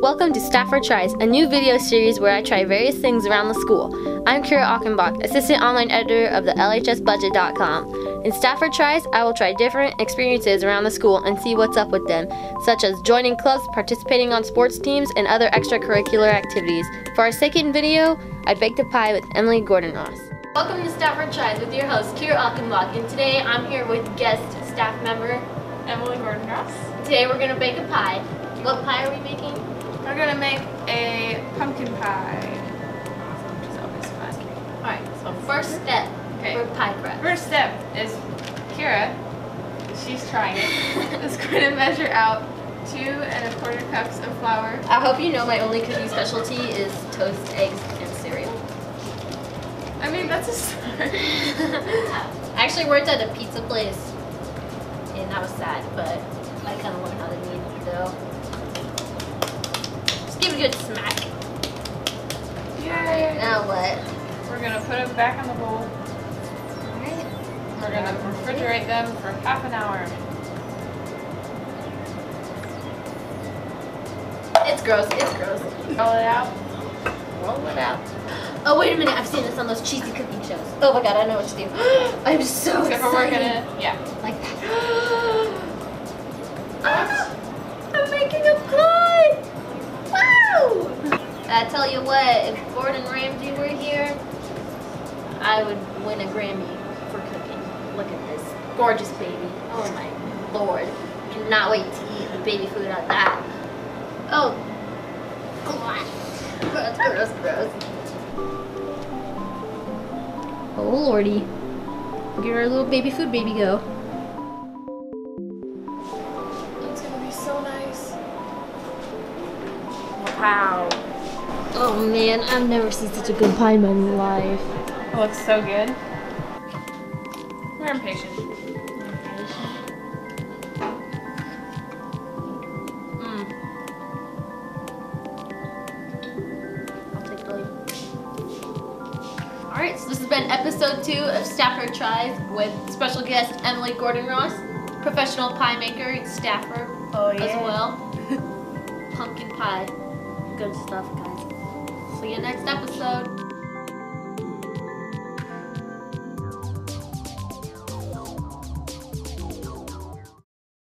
Welcome to Staffer Tries, a new video series where I try various things around the school. I'm Kira Auchenbach, Assistant Online Editor of the LHSBudget.com. In Staffer Tries, I will try different experiences around the school and see what's up with them, such as joining clubs, participating on sports teams, and other extracurricular activities. For our second video, I baked a pie with Emily Gordon Ross. Welcome to Staffer Tries with your host, Kira Auchenbach, and today I'm here with guest staff member Emily Gordon Ross. Today we're gonna bake a pie. What pie are we making? We're gonna make a pumpkin pie. Which is always. Alright, so first step Okay. for pie prep. First step is Kira, she's trying it, is going to measure out two and a quarter cups of flour. I hope you know my only cooking specialty is toast, eggs, and cereal. I mean, that's a start. I actually worked at a pizza place, and that was sad, but I kind of learned how to knead dough. Just give it a good smack. Yay! Now what? We're gonna put them back in the bowl. Alright. We're gonna refrigerate them for half an hour. It's gross, it's gross. Roll it out. Roll it out. Oh, wait a minute, I've seen this on those cheesy cooking shows. Oh my god, I know what to do. I'm so Except for excited. we're gonna, yeah. Like that. I tell you what, if Gordon Ramsay were here, I would win a Grammy for cooking. Look at this gorgeous baby. Oh my lord. Cannot wait to eat the baby food out of that. Oh. God. Gross, gross, gross. Oh lordy. Look at our little baby food baby go. It's gonna be so nice. Wow. Oh man, I've never seen such a good pie in my life. It looks so good. We're impatient. Mm. I'll take the lead. Alright, so this has been episode two of Staffer Tries with special guest Emily Gordon Ross, professional pie maker, staffer Oh as well. Pumpkin pie. Good stuff, guys. See you next episode.